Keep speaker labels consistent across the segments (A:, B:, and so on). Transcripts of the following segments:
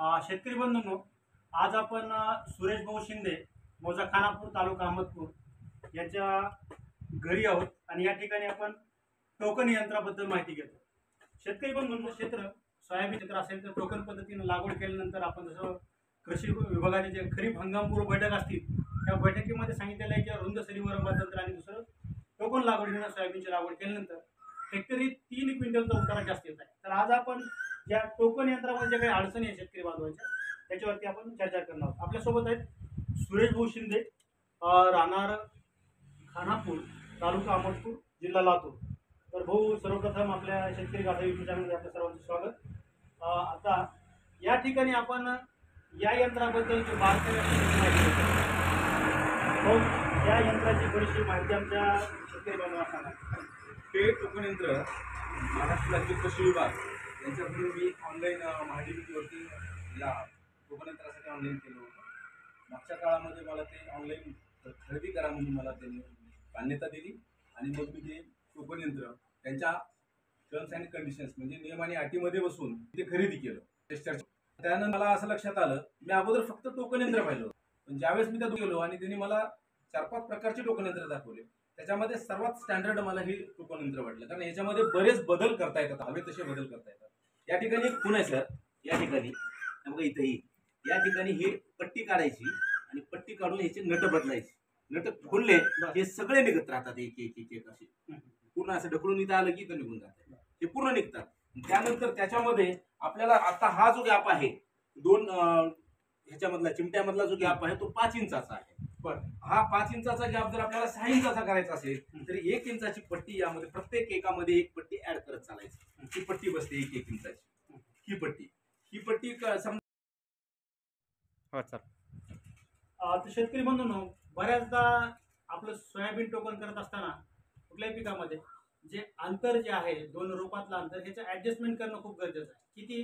A: शेतकरी बंधूंनो आज आपण सुरेश भाऊ शिंदे मौजा खानापूर तालुका अहमदपूर यांच्या घरी आहोत आणि या ठिकाणी आपण टोकन यंत्राबद्दल माहिती घेतो. शेतकरी बंधूंनो क्षेत्र सोयाबीन क्षेत्र असेल तर टोकन पद्धतीनं लागवड केल्यानंतर आपण जसं कृषी विभागाचे जे खरीप हंगामपूर्व बैठक असतील त्या बैठकीमध्ये सांगितलेलं आहे की रुंद सरीवर तंत्र आणि दुसरं टोकन लागवडीनं सोयाबीनची लागवड केल्यानंतर हेक्टरी तीन क्विंटलचा उतारा जास्त येत आहे. तर आज आपण या टोकन यंत्रामध्ये ज्या काही अडचणी आहेत शेतकरी बांधवांच्या त्याच्यावरती आपण चर्चा करणार आहोत. आपल्यासोबत आहेत सुरेश भाऊ शिंदे राहणार खानापूर तालुका अहमदपूर जिल्हा लातूर. तर भाऊ सर्वप्रथम आपल्या शेतकरी गाथा युट्यूब चॅनलमध्ये आपल्या सर्वांचं स्वागत. आता या ठिकाणी आपण या यंत्राबद्दल जे बारकाईने माहिती भाऊ या यंत्राची बरीचशी माहिती आमच्या शेतकरी बांधवांना सांगा.
B: हे टोकन यंत्र महाराष्ट्र राज्य कृषी विभाग याच्यापूर्वी मी ऑनलाईन महाडीबीटीवरती या टोकन यंत्रासाठी ऑनलाईन केलं होतं. मागच्या काळामध्ये मला ते ऑनलाईन खरेदी करा म्हणून मला त्यांनी मान्यता दिली आणि मग मी ते टोकन यंत्र त्यांच्या टर्म्स अँड कंडिशन्स म्हणजे नियम आणि अटीमध्ये बसून ते खरेदी केलं. त्यानंतर मला असं लक्षात आलं मी अगोदर फक्त टोकन यंत्र पाहिलं पण ज्यावेळेस मी त्यात गेलो आणि त्यांनी मला चार पाच प्रकारचे टोकन यंत्र दाखवले त्याच्यामध्ये सर्वात स्टँडर्ड मला हे टोकन यंत्र वाटलं. कारण याच्यामध्ये बरेच बदल करता येतात हवे तसे बदल करता येतात.
C: या ठिकाणी खूण आहे सर? या ठिकाणी. बघा इथेही. या ठिकाणी हे पट्टी काढायची आणि पट्टी काढून ह्याचे नट बदलायचे. नट खोलले हे सगळे निघत राहतात एक एक एक एक असे. पूर्ण असं ढकलून इथं आलं की इथं निघून जातात हे पूर्ण निघतात. त्यानंतर त्याच्यामध्ये आपल्याला आता हा जो गॅप आहे दोन ह्याच्यामधला चिमट्यामधला जो गॅप आहे तो पाच इंचाचा आहे.
A: बरं.
C: हा पाच इंचाचा गॅप जर आपल्याला सहा इंचाचा करायचा असेल तर एक इंचाची पट्टी यामध्ये प्रत्येक एकामध्ये एक पट्टी ऍड करत चालायची. ही पट्टी बसते एक एक इंचाची. ही पट्टी. ही पट्टी क- सम-
A: हो सर तर शेतकरी बंधूंनो बऱ्याचदा आपलं सोयाबीन टोकन करत असताना कुठल्याही पिकामध्ये जे अंतर जे आहे दोन रोपातलं अंतर ह्याचं ऍडजस्टमेंट करणं खूप गरजेचं आहे. किती?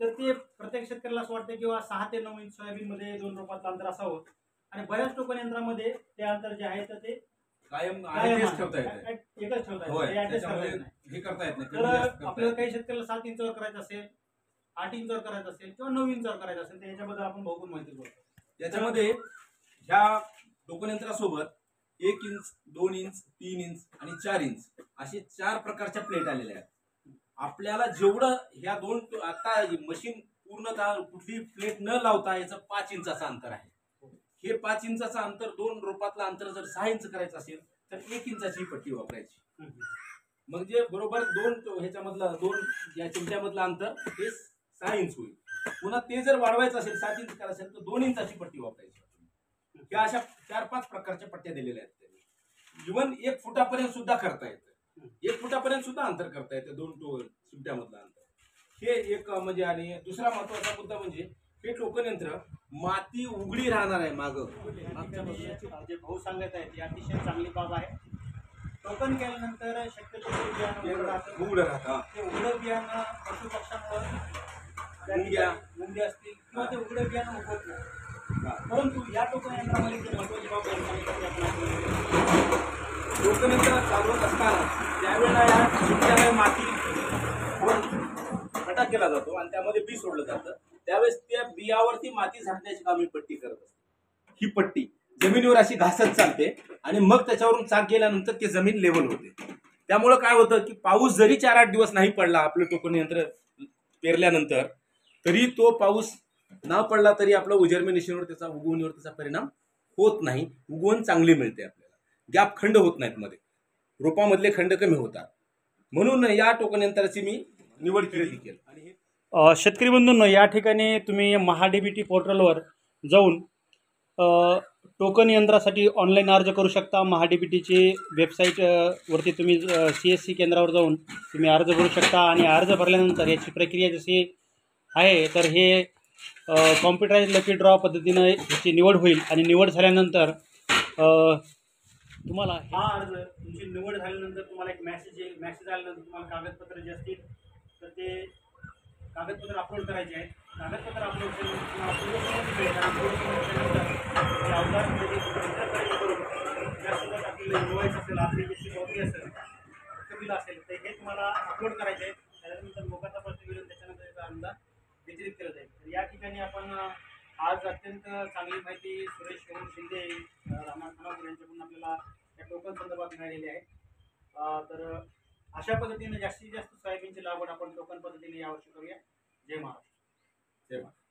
A: तर ते प्रत्येक शेतकऱ्याला असं वाटतं किंवा सहा ते नऊ इंच सोयाबीनमध्ये दोन रोपातलं अंतर असावं. आणि बऱ्याच टोकन यंत्रामध्ये ते अंतर जे आहे तर ते
B: कायम
A: एकच ठेवता येतं
B: हे करता येत नाही
A: तर
B: कमी जास्त करता
A: आपल्याला
B: येत
A: काही शेतकऱ्याला सात इंचावर करायचं असेल आठ इंचावर करायचं असेल किंवा नऊ इंचावर करायचं असेल तर याच्याबद्दल आपण बघून माहिती करू.
B: नाही. त्याच्यामध्ये ह्या टोकन यंत्रासोबत एक इंच दोन इंच तीन इंच आणि चार इंच असे चार प्रकारच्या प्लेट आलेल्या आहेत. आपल्याला जेवढं ह्या दोन आता मशीन पूर्णतः कुठली प्लेट न लावता याचं पाच इंचाचं अंतर आहे. हे पाच इंचाचं अंतर दोन रोपातलं अंतर जर सहा इंच करायचं असेल तर एक इंचाची ही पट्टी वापरायची. म्हणजे बरोबर दोन ह्याच्यामधलं दोन या चिमट्यामधलं अंतर हे सहा इंच होईल. पुन्हा ते जर वाढवायचं असेल सात इंच करायचं असेल तर दोन इंचाची पट्टी वापरायची ह्या अशा चार पाच प्रकारच्या पट्ट्या दिलेल्या आहेत त्यांनी. इव्हन एक फुटापर्यंत सुद्धा करता येतं. एक फुटापर्यंत सुद्धा अंतर करता येतं दोन टो चिमट्यामधलं अंतर. हे एक म्हणजे आणि दुसरा महत्त्वाचा मुद्दा म्हणजे हे टोकनयंत्र माती उघडी राहणार आहे मागं.
A: भाऊ सांगत आहेत अतिशय चांगली बाब आहे. टोकन केल्यानंतर शक्यतो बियाणं उघडं राहतं,
B: उघडं राहतं.
A: ते उघडं बियाणं त्या
B: मुंग्या.
A: ठिकाणी मुंग्या असतील किंवा ते उघडं बियाणं उगवत नाही. परंतु या टोकन यंत्रामध्ये जे महत्वाची बाब आहे, सांगितली आपण
B: चालवत असताना त्यावेळेला या चिमट्याला माती खटा केला जातो आणि त्यामध्ये बी सोडलं जातं. त्यावेळेस त्या बियावरती माती झाकण्याची काम पट्टी करत असते. ही पट्टी जमिनीवर अशी घासत चालते. आणि मग त्याच्यावरून चाक गेल्यानंतर ते जमीन लेवल होते. त्यामुळं काय होतं की पाऊस जरी चार आठ दिवस नाही पडला आपलं टोकन यंत्र पेरल्यानंतर तरी तो पाऊस न पडला तरी आपलं उजर्मिनेशनवर त्याचा उगवणीवर त्याचा परिणाम होत नाही. उगवण चांगली मिळते आपल्याला. गॅप खंड होत नाहीत मध्ये. रोपामधले खंड कमी होतात. म्हणून या टोकन यंत्राची मी निवड केली केली. आणि
A: शेतकरी बंधूंना या ठिकाणी तुम्ही महाडीबीटी पोर्टलवर जाऊन टोकन यंत्रासाठी ऑनलाईन अर्ज करू शकता. महाडीबीटीची वेबसाईट वरती तुम्ही सी एस सी केंद्रावर जाऊन तुम्ही अर्ज भरू शकता आणि अर्ज भरल्यानंतर याची प्रक्रिया जशी आहे तर हे कॉम्प्युटराईज लकी ड्रॉ पद्धतीनं याची निवड होईल आणि निवड झाल्यानंतर तुम्हाला हा अर्ज तुमची निवड झाल्यानंतर तुम्हाला एक मॅसेज येईल. मॅसेज आल्यानंतर तुम्हाला कागदपत्र जे असतील तर ते कागदपत्र अपलोड करायचे आहेत. कागदपत्र अपलोड केल्यानंतर ते अवजार म्हणजे इतर खरेदी करून त्यासोबत आपल्याला इन्व्हॉइस असेल ॲप्लिकेशन वगैरे असेल बिल असेल तर हे तुम्हाला अपलोड करायचे आहे त्याच्यानंतर मोकाचा प्रश्न घेऊन त्याच्यानंतर त्याचा अंदाज वितरित केला जाईल तर या ठिकाणी आपण आज अत्यंत चांगली माहिती सुरेश शरण शिंदे अ, राणा खानापूर यांच्याकडून आपल्याला या टोकन संदर्भात मिळालेली आहे. तर अशा पद्धतीने जास्तीत जास्त सोयाबीनची लागवड आपण टोकन पद्धतीने यावर्षी करूया. जय महाराष्ट्र.
B: जय महाराष्ट्र.